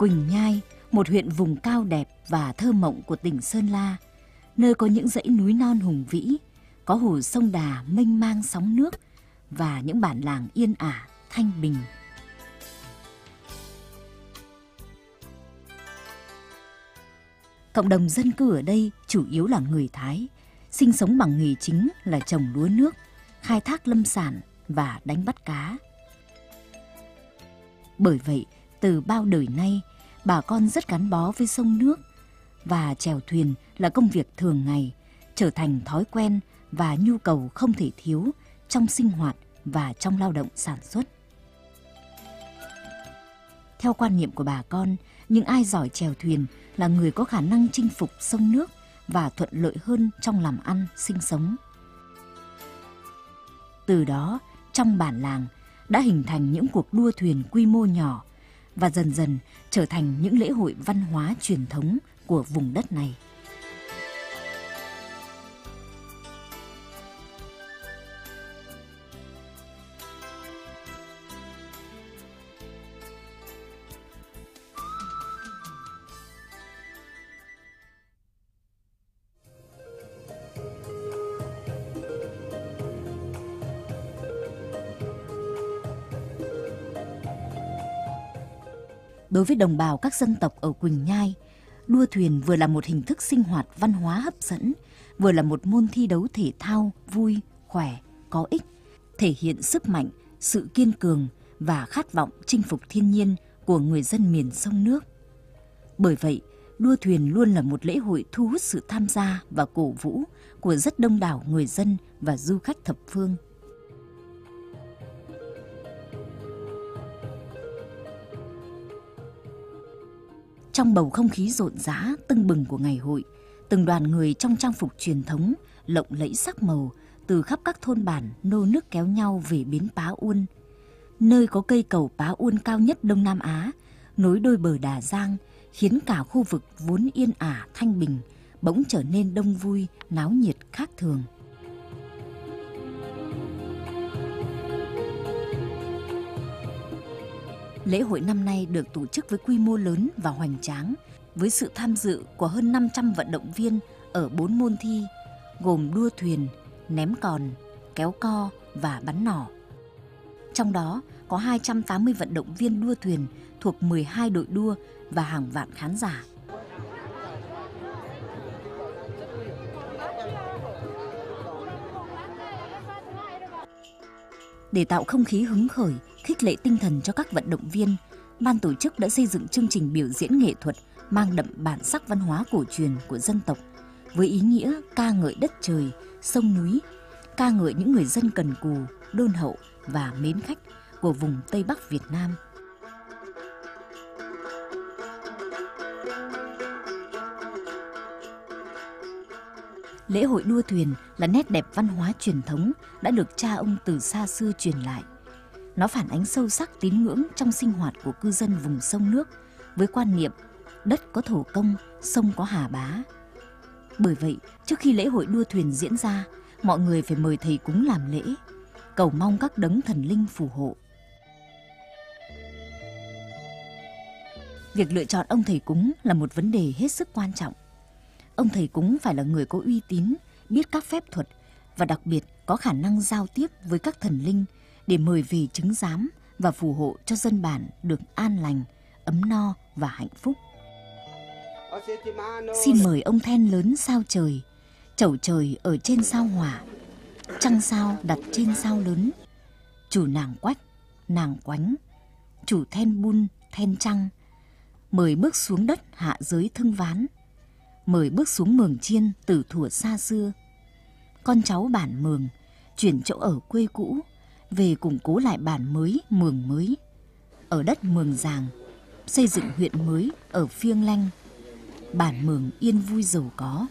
Quỳnh Nhai, một huyện vùng cao đẹp và thơ mộng của tỉnh Sơn La, nơi có những dãy núi non hùng vĩ, có hồ sông Đà mênh mang sóng nước và những bản làng yên ả, thanh bình. Cộng đồng dân cư ở đây chủ yếu là người Thái, sinh sống bằng nghề chính là trồng lúa nước, khai thác lâm sản và đánh bắt cá. Bởi vậy, từ bao đời nay, bà con rất gắn bó với sông nước và chèo thuyền là công việc thường ngày, trở thành thói quen và nhu cầu không thể thiếu trong sinh hoạt và trong lao động sản xuất. Theo quan niệm của bà con, những ai giỏi chèo thuyền là người có khả năng chinh phục sông nước và thuận lợi hơn trong làm ăn, sinh sống. Từ đó, trong bản làng đã hình thành những cuộc đua thuyền quy mô nhỏ và dần dần trở thành những lễ hội văn hóa truyền thống của vùng đất này. Đối với đồng bào các dân tộc ở Quỳnh Nhai, đua thuyền vừa là một hình thức sinh hoạt văn hóa hấp dẫn, vừa là một môn thi đấu thể thao vui, khỏe, có ích, thể hiện sức mạnh, sự kiên cường và khát vọng chinh phục thiên nhiên của người dân miền sông nước. Bởi vậy, đua thuyền luôn là một lễ hội thu hút sự tham gia và cổ vũ của rất đông đảo người dân và du khách thập phương. Trong bầu không khí rộn rã, tưng bừng của ngày hội, từng đoàn người trong trang phục truyền thống, lộng lẫy sắc màu, từ khắp các thôn bản nô nước kéo nhau về bến Pá Uôn. Nơi có cây cầu Pá Uôn cao nhất Đông Nam Á, nối đôi bờ Đà Giang, khiến cả khu vực vốn yên ả thanh bình, bỗng trở nên đông vui, náo nhiệt khác thường. Lễ hội năm nay được tổ chức với quy mô lớn và hoành tráng, với sự tham dự của hơn 500 vận động viên ở 4 môn thi, gồm đua thuyền, ném còn, kéo co và bắn nỏ. Trong đó có 280 vận động viên đua thuyền thuộc 12 đội đua và hàng vạn khán giả. Để tạo không khí hứng khởi, khích lệ tinh thần cho các vận động viên, ban tổ chức đã xây dựng chương trình biểu diễn nghệ thuật mang đậm bản sắc văn hóa cổ truyền của dân tộc với ý nghĩa ca ngợi đất trời, sông núi, ca ngợi những người dân cần cù, đôn hậu và mến khách của vùng Tây Bắc Việt Nam. Lễ hội đua thuyền là nét đẹp văn hóa truyền thống đã được cha ông từ xa xưa truyền lại. Nó phản ánh sâu sắc tín ngưỡng trong sinh hoạt của cư dân vùng sông nước với quan niệm đất có thổ công, sông có hà bá. Bởi vậy, trước khi lễ hội đua thuyền diễn ra, mọi người phải mời thầy cúng làm lễ, cầu mong các đấng thần linh phù hộ. Việc lựa chọn ông thầy cúng là một vấn đề hết sức quan trọng. Ông thầy cúng phải là người có uy tín, biết các phép thuật và đặc biệt có khả năng giao tiếp với các thần linh để mời về chứng giám và phù hộ cho dân bản được an lành, ấm no và hạnh phúc. Xin mời ông then lớn sao trời, chầu trời ở trên sao hỏa, trăng sao đặt trên sao lớn, chủ nàng quách, nàng quánh, chủ then bun, then trăng, mời bước xuống đất hạ giới thương ván, mời bước xuống mường chiên từ thuở xa xưa. Con cháu bản mường, chuyển chỗ ở quê cũ, về củng cố lại bản mới mường mới. Ở đất mường giàng, xây dựng huyện mới ở Phiêng Lanh, bản mường yên vui giàu có.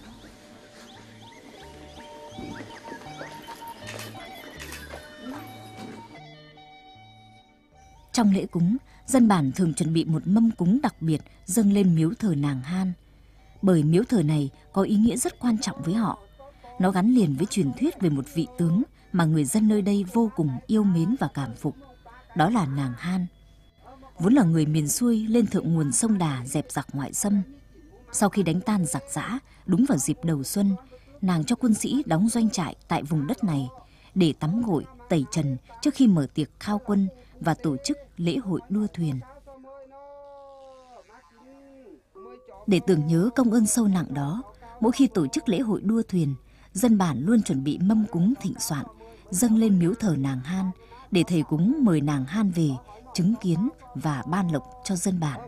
Trong lễ cúng, dân bản thường chuẩn bị một mâm cúng đặc biệt dâng lên miếu thờ nàng Han. Bởi miếu thờ này có ý nghĩa rất quan trọng với họ. Nó gắn liền với truyền thuyết về một vị tướng mà người dân nơi đây vô cùng yêu mến và cảm phục. Đó là nàng Han. vốn là người miền xuôi lên thượng nguồn sông Đà dẹp giặc ngoại xâm. Sau khi đánh tan giặc giã, đúng vào dịp đầu xuân, nàng cho quân sĩ đóng doanh trại tại vùng đất này để tắm gội, tẩy trần trước khi mở tiệc khao quân và tổ chức lễ hội đua thuyền. Để tưởng nhớ công ơn sâu nặng đó, mỗi khi tổ chức lễ hội đua thuyền, dân bản luôn chuẩn bị mâm cúng thịnh soạn, dâng lên miếu thờ nàng Han để thầy cúng mời nàng Han về chứng kiến và ban lộc cho dân bản.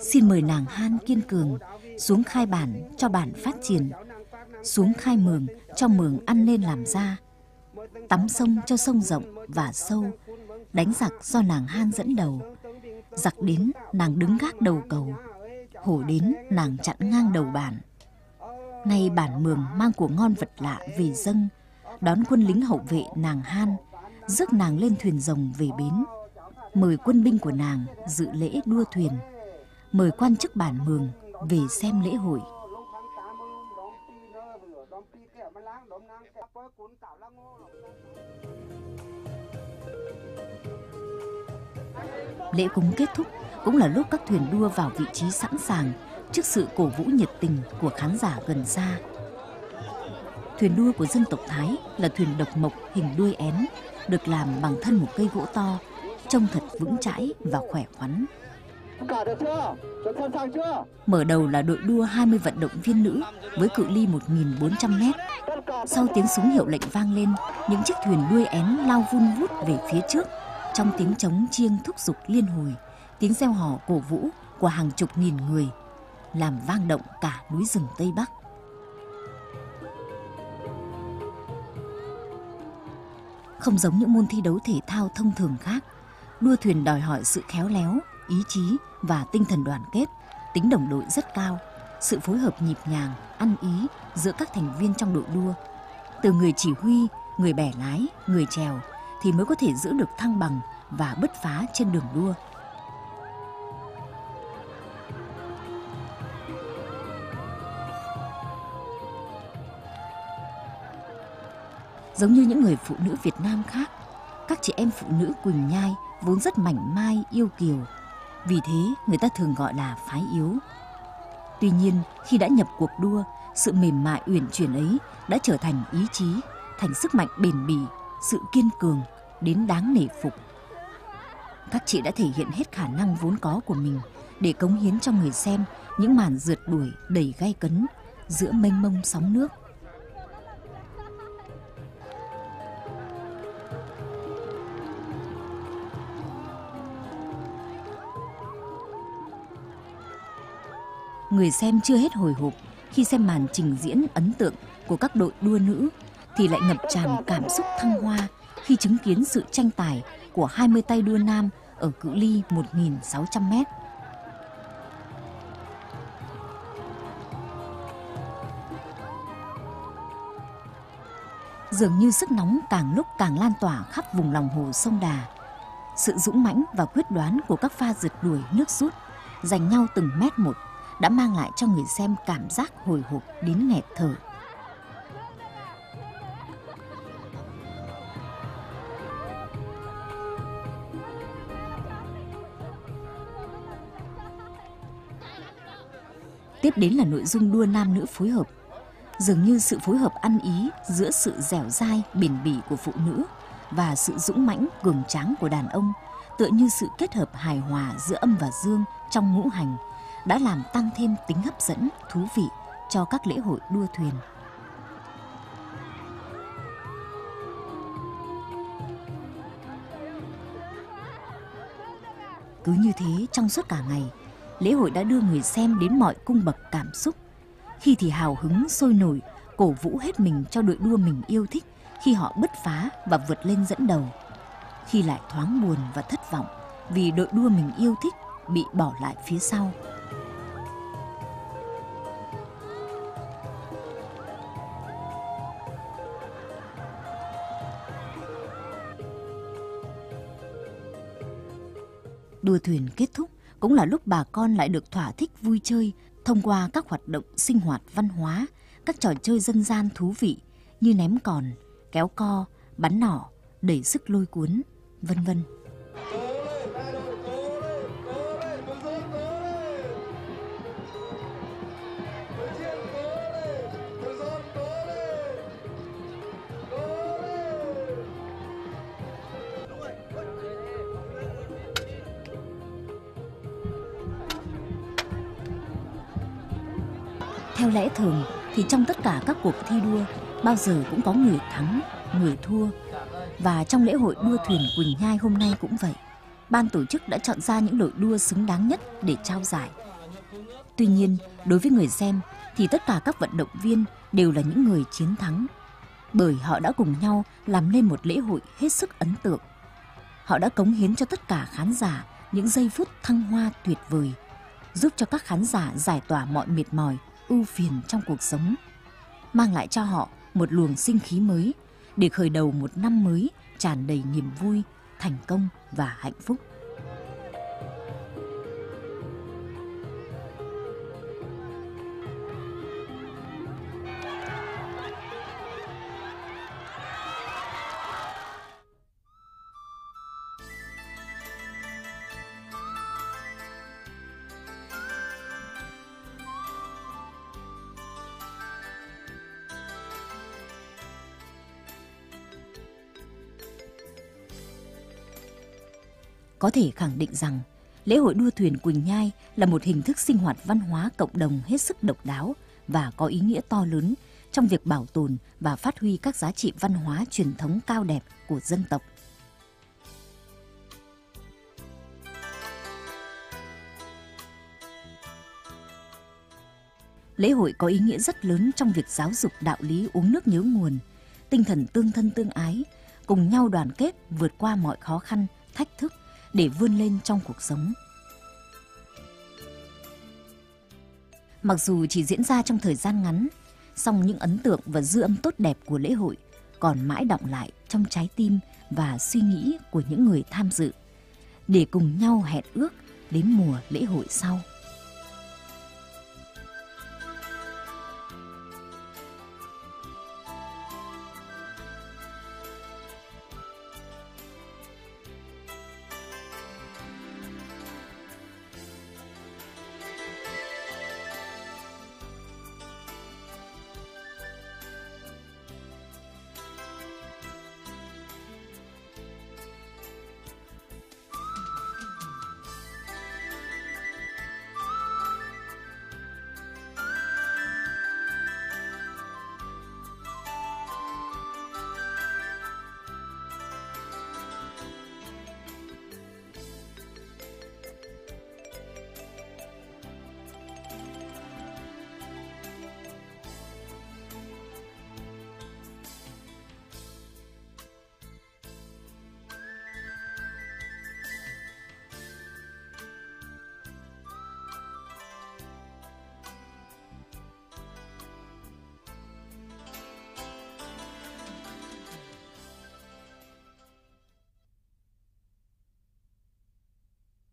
Xin mời nàng Han kiên cường xuống khai bản cho bản phát triển, xuống khai mường cho mường ăn nên làm ra, tắm sông cho sông rộng và sâu, đánh giặc do nàng Han dẫn đầu. Giặc đến nàng đứng gác đầu cầu, hổ đến nàng chặn ngang đầu bản. Nay bản mường mang của ngon vật lạ về dâng, đón quân lính hậu vệ nàng Han, rước nàng lên thuyền rồng về bến. Mời quân binh của nàng dự lễ đua thuyền, mời quan chức bản mường về xem lễ hội. Lễ cúng kết thúc cũng là lúc các thuyền đua vào vị trí sẵn sàng trước sự cổ vũ nhiệt tình của khán giả gần xa. Thuyền đua của dân tộc Thái là thuyền độc mộc hình đuôi én, được làm bằng thân một cây gỗ to, trông thật vững chãi và khỏe khoắn. Mở đầu là đội đua 20 vận động viên nữ với cự ly 1.400 mét. Sau tiếng súng hiệu lệnh vang lên, những chiếc thuyền đuôi én lao vun vút về phía trước trong tiếng trống chiêng thúc giục liên hồi, tiếng reo hò cổ vũ của hàng chục nghìn người làm vang động cả núi rừng Tây Bắc. Không giống những môn thi đấu thể thao thông thường khác, đua thuyền đòi hỏi sự khéo léo, ý chí và tinh thần đoàn kết, tính đồng đội rất cao, sự phối hợp nhịp nhàng, ăn ý giữa các thành viên trong đội đua. Từ người chỉ huy, người bẻ lái, người chèo thì mới có thể giữ được thăng bằng và bứt phá trên đường đua. Giống như những người phụ nữ Việt Nam khác, các chị em phụ nữ Quỳnh Nhai vốn rất mảnh mai, yêu kiều. Vì thế, người ta thường gọi là phái yếu. Tuy nhiên, khi đã nhập cuộc đua, sự mềm mại uyển chuyển ấy đã trở thành ý chí, thành sức mạnh bền bỉ, sự kiên cường đến đáng nể phục. Các chị đã thể hiện hết khả năng vốn có của mình để cống hiến cho người xem những màn rượt đuổi đầy gay cấn giữa mênh mông sóng nước người xem chưa hết hồi hộp khi xem màn trình diễn ấn tượng của các đội đua nữ thì lại ngập tràn cảm xúc thăng hoa khi chứng kiến sự tranh tài của 20 tay đua nam ở cự ly 1.600 mét. Dường như sức nóng càng lúc càng lan tỏa khắp vùng lòng hồ sông Đà. Sự dũng mãnh và quyết đoán của các pha rượt đuổi nước rút, giành nhau từng mét một đã mang lại cho người xem cảm giác hồi hộp đến nghẹt thở. Tiếp đến là nội dung đua nam nữ phối hợp. Dường như sự phối hợp ăn ý giữa sự dẻo dai, bền bỉ của phụ nữ và sự dũng mãnh, cường tráng của đàn ông tựa như sự kết hợp hài hòa giữa âm và dương trong ngũ hành đã làm tăng thêm tính hấp dẫn, thú vị cho các lễ hội đua thuyền. Cứ như thế trong suốt cả ngày, lễ hội đã đưa người xem đến mọi cung bậc cảm xúc. Khi thì hào hứng sôi nổi, cổ vũ hết mình cho đội đua mình yêu thích khi họ bứt phá và vượt lên dẫn đầu. Khi lại thoáng buồn và thất vọng vì đội đua mình yêu thích bị bỏ lại phía sau. Đua thuyền kết thúc cũng là lúc bà con lại được thỏa thích vui chơi thông qua các hoạt động sinh hoạt văn hóa, các trò chơi dân gian thú vị như ném còn, kéo co, bắn nỏ, đẩy sức lôi cuốn, vân vân. Lẽ thường thì trong tất cả các cuộc thi đua bao giờ cũng có người thắng, người thua. Và trong lễ hội đua thuyền Quỳnh Nhai hôm nay cũng vậy. Ban tổ chức đã chọn ra những đội đua xứng đáng nhất để trao giải. Tuy nhiên, đối với người xem thì tất cả các vận động viên đều là những người chiến thắng. Bởi họ đã cùng nhau làm nên một lễ hội hết sức ấn tượng. Họ đã cống hiến cho tất cả khán giả những giây phút thăng hoa tuyệt vời, giúp cho các khán giả giải tỏa mọi mệt mỏi ưu phiền trong cuộc sống, mang lại cho họ một luồng sinh khí mới để khởi đầu một năm mới tràn đầy niềm vui, thành công và hạnh phúc. Có thể khẳng định rằng lễ hội đua thuyền Quỳnh Nhai là một hình thức sinh hoạt văn hóa cộng đồng hết sức độc đáo và có ý nghĩa to lớn trong việc bảo tồn và phát huy các giá trị văn hóa truyền thống cao đẹp của dân tộc. Lễ hội có ý nghĩa rất lớn trong việc giáo dục đạo lý uống nước nhớ nguồn, tinh thần tương thân tương ái, cùng nhau đoàn kết vượt qua mọi khó khăn, thách thức để vươn lên trong cuộc sống. Mặc dù chỉ diễn ra trong thời gian ngắn, song những ấn tượng và dư âm tốt đẹp của lễ hội còn mãi động lại trong trái tim và suy nghĩ của những người tham dự để cùng nhau hẹn ước đến mùa lễ hội sau.